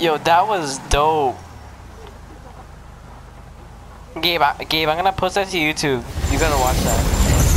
Yo, that was dope. Gabe, I, Gabe, I'm gonna post that to YouTube. You gotta watch that.